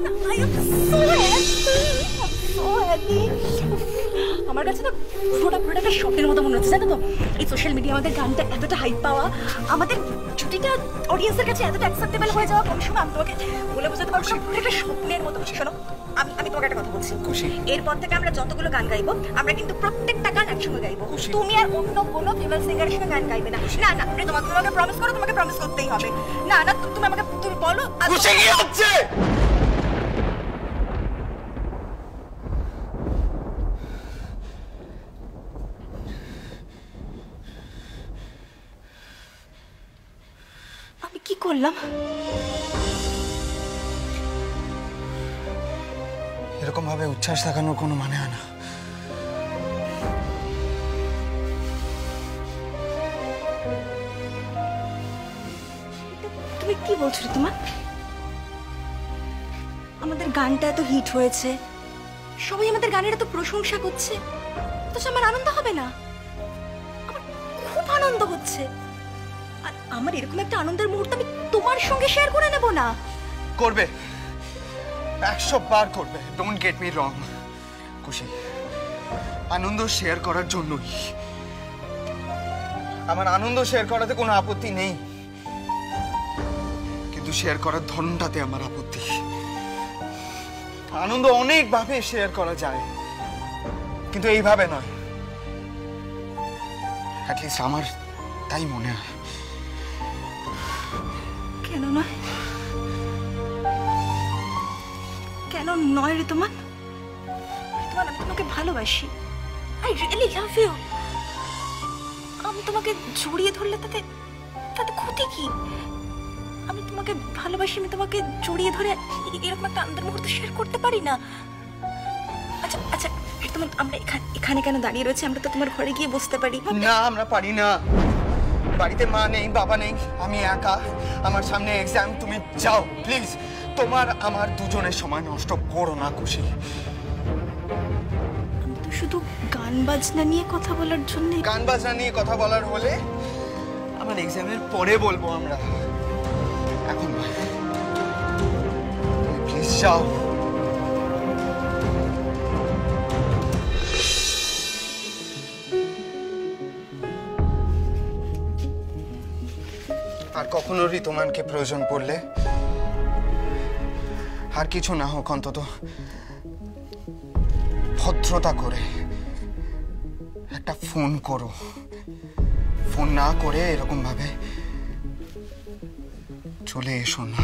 I'm so happy. আমার কাছে না পুরোটা পুরোটা একটা স্বপ্নের মতো মনে হচ্ছে জানো তো? এই সোশ্যাল মিডিয়া আমাদের গানটা এতটা হাইপ পাওয়া আমাদের ছুটিটা অডিয়েন্সের কাছে এতটা অ্যাকসেপ্টেবল হয়ে যাওয়া কোনো সময় আমি তোমাকে বলে বোঝাতে পারব না একটা স্বপ্নের মতো শোনো আমি আমি তোমাকে একটা কথা বলছি। খুশি। এরপর থেকে আমরা যতগুলো গান গাইবো আমরা কিন্তু প্রত্যেকটা গান একসঙ্গে গাইবো। তুমি আর অন্য কোনো ফিমেল সিঙ্গারের সঙ্গে গান গাইবে না। না না তুমি তোমাকে তোমাকে প্রমিস করো তোমাকে প্রমিস করতেই হবে। না না তুমি আমাকে তুমি বলো খুশি কি হচ্ছে? করলাম এরকম ভাবে উচ্ছ্বাস দেখানোর কোনো মানে হয় না তুমি কি বলছো তোমার আমাদের গানটা এত হিট হয়েছে। সবাই আমাদের গানের এত প্রশংসা করছে। অথচ আমার আনন্দ হবে না। আমার খুব আনন্দ হচ্ছে। আর আমার এরকম একটা আনন্দের মুহূর্ত আমি তোমার সঙ্গে শেয়ার করে নেব না। করবে। একশো বার করবে। ডোন্ট গেট মি রং খুশি। আনন্দ শেয়ার করার জন্যই। আমার আনন্দ শেয়ার করাতে কোনো আপত্তি নেই। কিন্তু শেয়ার করার ধরনটাতে আমার আপত্তি। আনন্দ অনেকভাবে শেয়ার করা যায়। কিন্তু এইভাবে নয়। অ্যাটলিস্ট আমার তাই মনে হয়। কেন নয় কেন নয় রে তোমার? আমি তোমাকে ভালোবাসি। আই রিয়েলি লাভ ইউ আমি তোমাকে জড়িয়ে ধরলে তাতে তাতে ক্ষতি কি? আমি তোমাকে ভালোবাসি, আমি তোমাকে জড়িয়ে ধরে এরকম একটা আনন্দের মুহূর্ত শেয়ার করতে পারি না। আচ্ছা আচ্ছা তোমার আমরা এখানে কেন দাঁড়িয়ে রয়েছি? আমরা তো তোমার ঘরে গিয়ে বসতে পারি। না, আমরা পারি না। বাড়িতে মা নেই বাবা নেই আমি একা। আমার সামনে এক্সাম তুমি যাও প্লিজ তোমার আমার দুজনের সময় নষ্ট করো না খুশি। শুধু গান বাজনা নিয়ে কথা বলার জন্য। গান বাজনা নিয়ে কথা বলার হলে আমার এক্সামের পরে বলব আমরা। এখন প্লিজ যাও। আর কখনো ঋতুমানকে প্রয়োজন পড়লে আর কিছু না হোক অন্তত ভদ্রতা করে একটা ফোন করো। ফোন না করে এরকম ভাবে চলে এসো না।